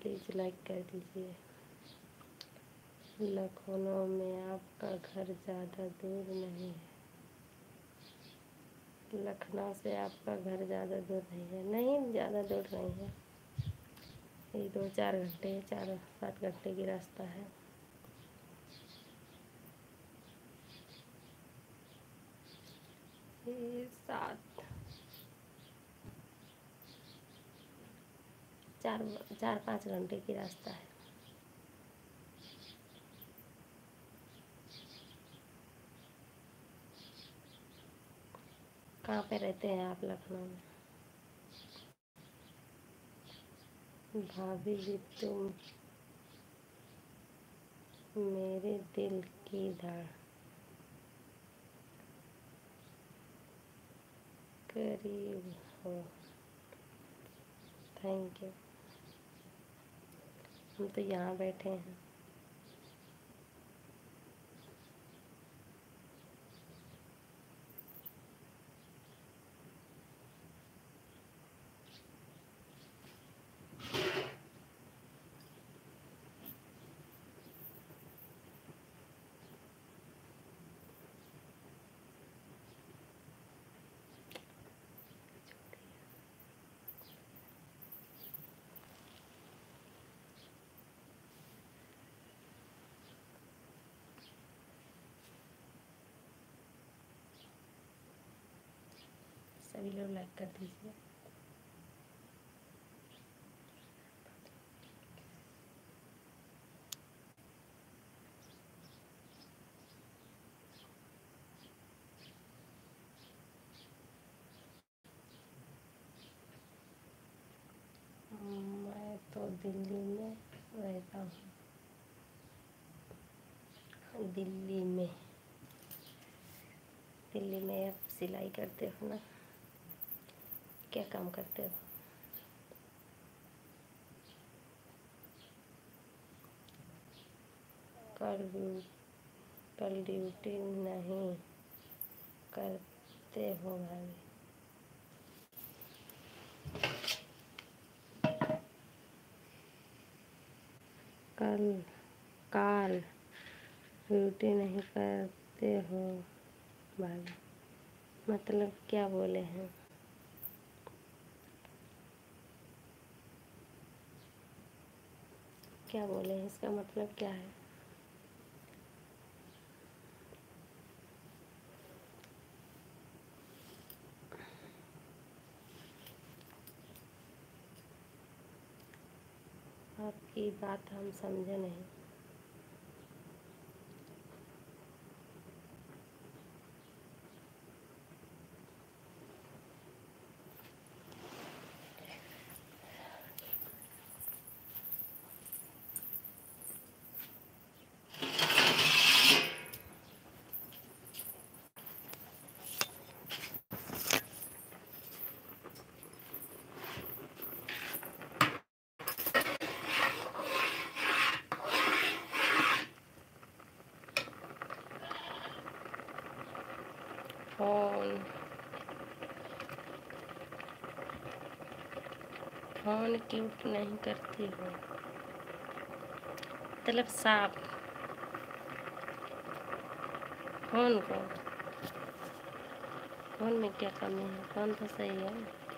Please like कर दीजिए। लखनऊ में आपका घर ज़्यादा दूर नहीं है। लखनऊ से आपका घर ज़्यादा दूर नहीं है। नहीं, ज़्यादा दूर नहीं है। ये दो चार घंटे, चार सात घंटे की रास्ता है। सात चार चार, पाँच घंटे की रास्ता है। कहाँ पे रहते हैं आप लखनऊ में? भाभी जी, तुम मेरे दिल की धड़ करीब हो। थैंक यू हम तो यहाँ बैठे हैं। सभी लोग लाइक कर दीजिए। मैं तो दिल्ली में रहता हूँ। दिल्ली में दिल्ली में आप सिलाई करते हो ना? क्या काम करते हो? कल कल ड्यूटी नहीं करते हो भाभी कल, काल ड्यूटी नहीं करते हो भाभी मतलब क्या बोले हैं? क्या बोले इसका मतलब क्या है? आपकी बात हम समझे नहीं। फ़ोन फ़ोन क्यूट नहीं करती हो। मतलब साफ़ फ़ोन को? फ़ोन में क्या कमी है? फ़ोन तो सही है?